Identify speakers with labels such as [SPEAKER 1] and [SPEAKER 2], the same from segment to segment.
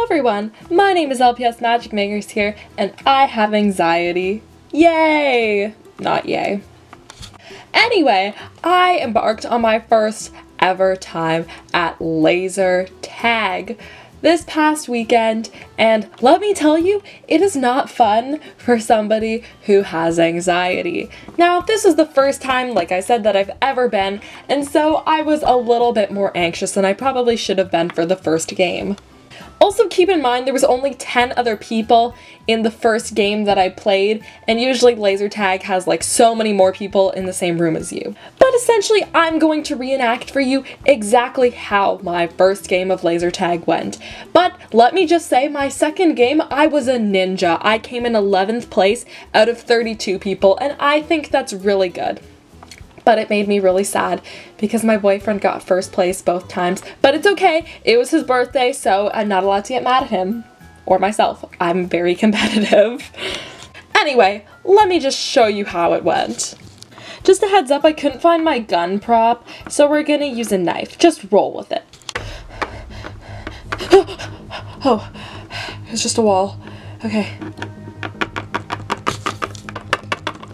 [SPEAKER 1] Hello everyone, my name is LPS Magic Makers here, and I have anxiety. Yay! Not yay. Anyway, I embarked on my first ever time at laser tag this past weekend, and let me tell you, it is not fun for somebody who has anxiety. Now, this is the first time, like I said, that I've ever been, and so I was a little bit more anxious than I probably should have been for the first game. Also keep in mind there was only 10 other people in the first game that I played, and usually laser tag has like so many more people in the same room as you. But essentially I'm going to reenact for you exactly how my first game of laser tag went. But let me just say my second game I was a ninja. I came in 11th place out of 32 people and I think that's really good but it made me really sad because my boyfriend got first place both times. But it's okay, it was his birthday, so I'm not allowed to get mad at him or myself. I'm very competitive. anyway, let me just show you how it went. Just a heads up, I couldn't find my gun prop, so we're gonna use a knife. Just roll with it. oh, it's just a wall. Okay.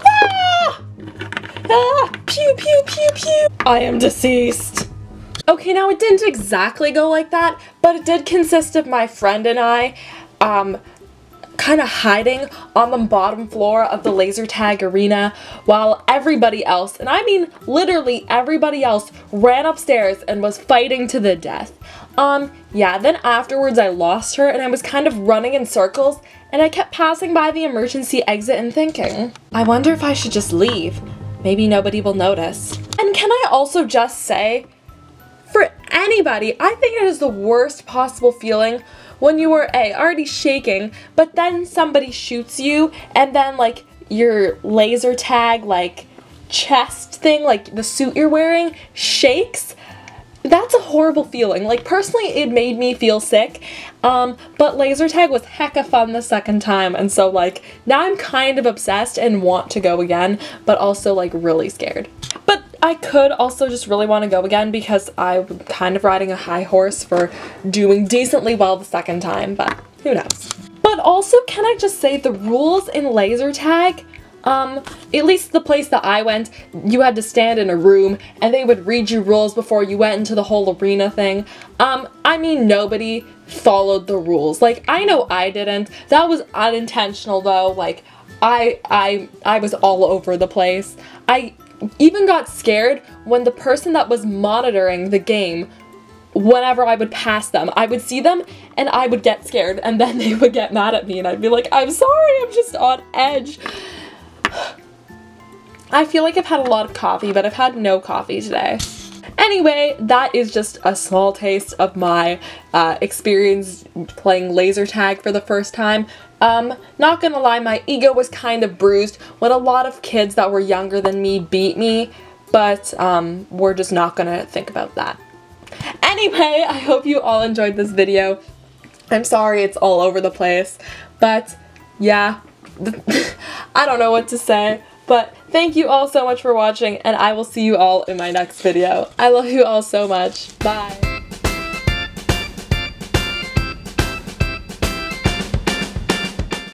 [SPEAKER 1] Ah! Ah! Pew, pew, pew. I am deceased. Okay, now it didn't exactly go like that, but it did consist of my friend and I, um, kind of hiding on the bottom floor of the laser tag arena while everybody else, and I mean literally everybody else, ran upstairs and was fighting to the death. Um, yeah, then afterwards I lost her and I was kind of running in circles and I kept passing by the emergency exit and thinking, I wonder if I should just leave. Maybe nobody will notice. And can I also just say, for anybody, I think it is the worst possible feeling when you are A, already shaking, but then somebody shoots you and then like your laser tag like chest thing, like the suit you're wearing, shakes that's a horrible feeling. Like, personally, it made me feel sick, um, but laser tag was hecka fun the second time, and so, like, now I'm kind of obsessed and want to go again, but also, like, really scared. But I could also just really want to go again because I'm kind of riding a high horse for doing decently well the second time, but who knows. But also, can I just say the rules in laser tag um, at least the place that I went, you had to stand in a room and they would read you rules before you went into the whole arena thing. Um, I mean, nobody followed the rules. Like, I know I didn't. That was unintentional though. Like, I, I, I was all over the place. I even got scared when the person that was monitoring the game whenever I would pass them, I would see them and I would get scared and then they would get mad at me and I'd be like, I'm sorry, I'm just on edge. I feel like I've had a lot of coffee, but I've had no coffee today. Anyway, that is just a small taste of my uh, experience playing laser tag for the first time. Um, not gonna lie, my ego was kind of bruised when a lot of kids that were younger than me beat me, but um, we're just not gonna think about that. Anyway, I hope you all enjoyed this video. I'm sorry it's all over the place, but yeah, I don't know what to say. But thank you all so much for watching, and I will see you all in my next video. I love you all so much. Bye.